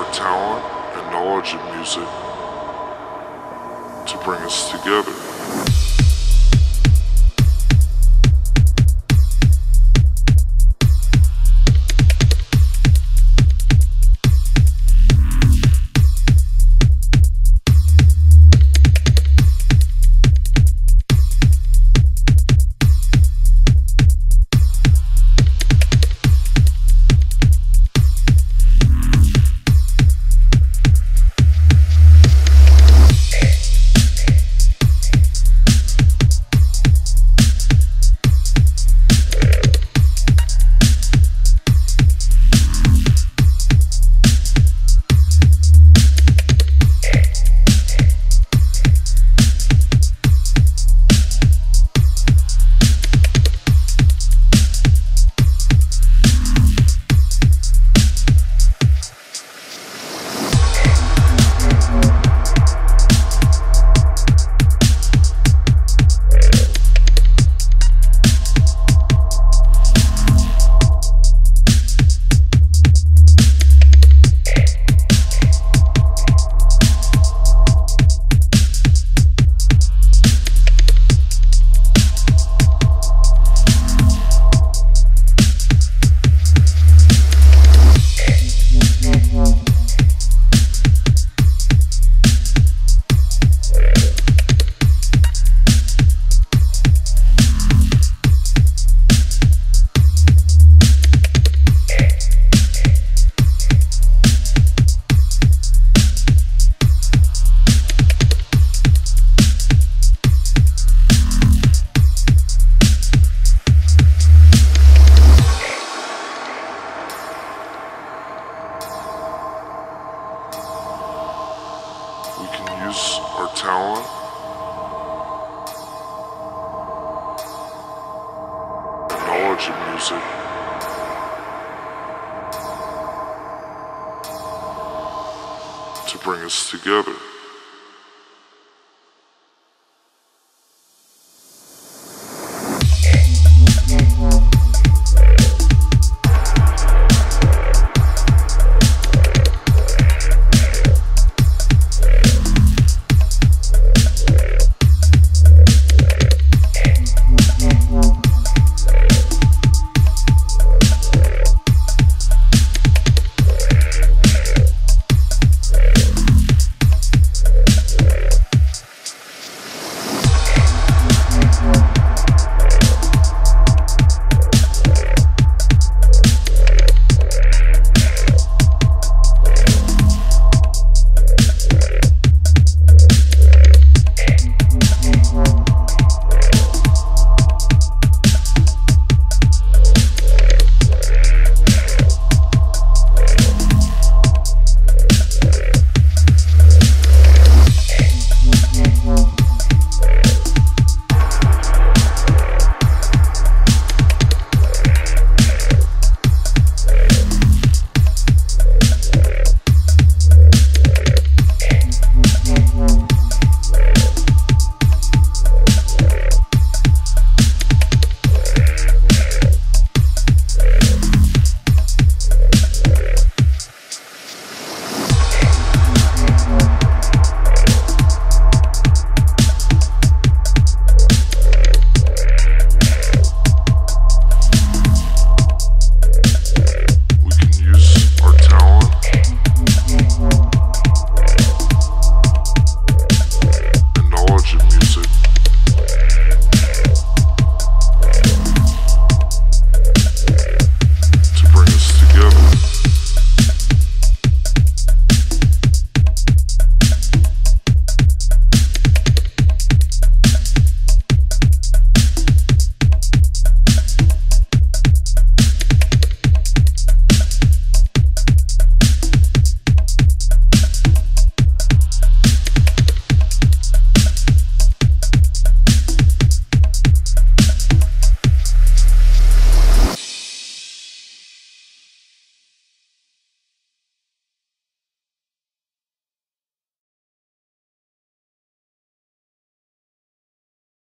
Our talent and knowledge of music to bring us together. Use our talent. our Knowledge of music. To bring us together.